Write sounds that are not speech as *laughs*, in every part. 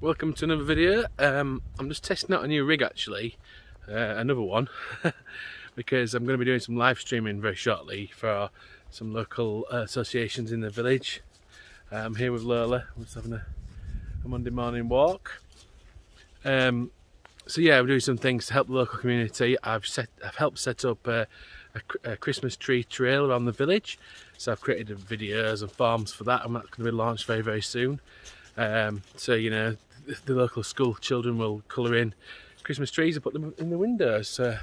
welcome to another video. Um, I'm just testing out a new rig actually, uh, another one, *laughs* because I'm going to be doing some live streaming very shortly for some local uh, associations in the village. Uh, I'm here with Lola, we're just having a, a Monday morning walk. Um, so yeah, we're doing some things to help the local community. I've set, I've helped set up a, a, Christmas tree trail around the village. So I've created videos and forms for that, and that's going to be launched very, very soon. Um, so you know, the local school children will colour in Christmas trees and put them in the windows. Uh,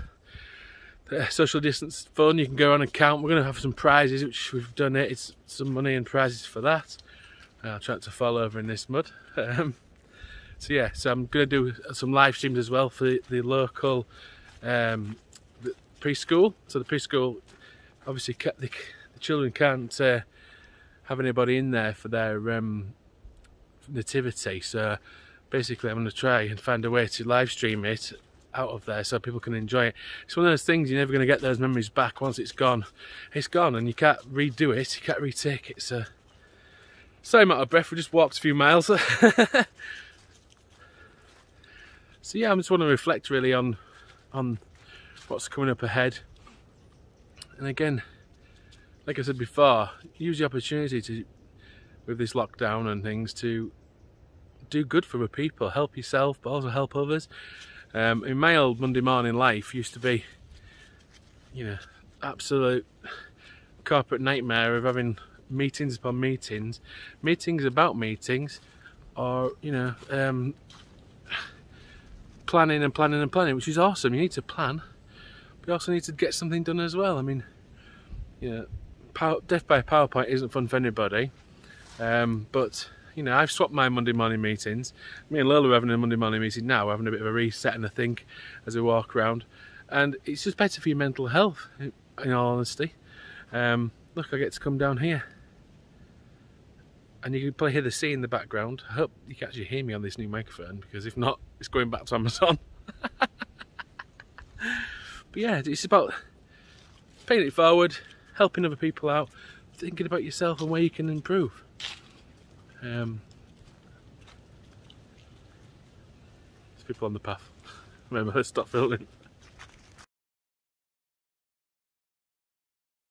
social distance fun, you can go on and count. We're going to have some prizes, which we've donated some money and prizes for that. I'll try to fall over in this mud. *laughs* Um, so yeah, so I'm going to do some live streams as well for the, the local um, the preschool. So the preschool, obviously, the, the children can't uh, have anybody in there for their um, nativity. So basically I'm going to try and find a way to live stream it out of there so people can enjoy it. It's one of those things you're never going to get those memories back once it's gone. It's gone and you can't redo it, you can't retake it. So, I'm out of breath, we just walked a few miles. *laughs* so yeah, I just want to reflect really on, on what's coming up ahead. And again, like I said before, use the opportunity to with this lockdown and things to do good for the people, help yourself, but also help others. Um, in my old Monday morning life used to be, you know, absolute corporate nightmare of having meetings upon meetings, meetings about meetings, or, you know, um, planning and planning and planning, which is awesome. You need to plan, but you also need to get something done as well. I mean, you know, power, death by PowerPoint isn't fun for anybody. Um, but you know, I've swapped my Monday morning meetings. Me and Lola are having a Monday morning meeting now. We're having a bit of a reset and a think as we walk around. And it's just better for your mental health, in all honesty. Um, look, I get to come down here. And you can probably hear the sea in the background. I hope you can actually hear me on this new microphone, because if not, it's going back to Amazon. *laughs* but yeah, it's about paying it forward, helping other people out, thinking about yourself and where you can improve. Um, there's people on the path. *laughs* Remember, stop filming.